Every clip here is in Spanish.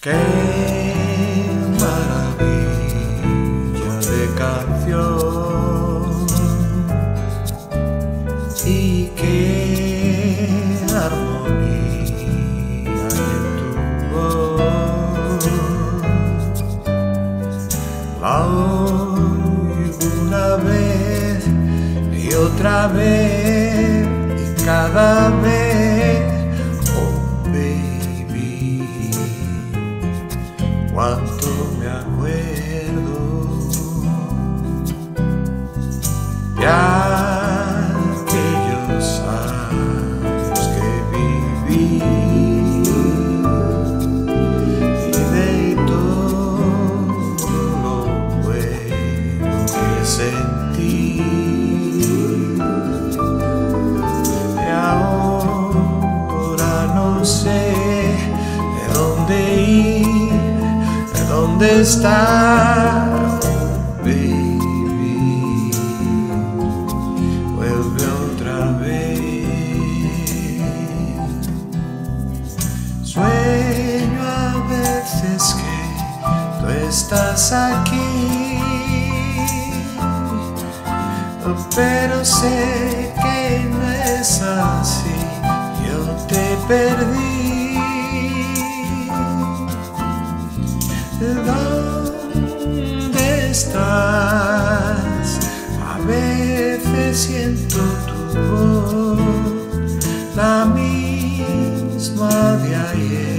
Qué maravilla de canción y qué armonía en tu voz. La oigo una vez y otra vez y cada vez, One, two. Dónde oh, baby. Vuelve otra vez. Sueño a veces que tú estás aquí, pero sé que no es así. Yo te perdí. Tu voz, la misma de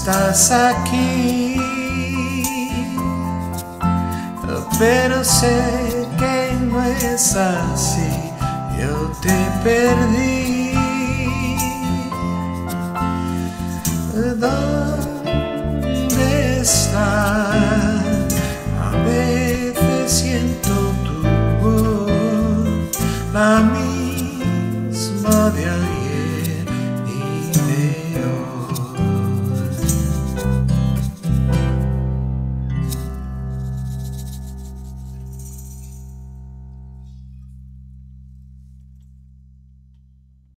estás aquí, pero sé que no es así, yo te perdí. La misma de ayer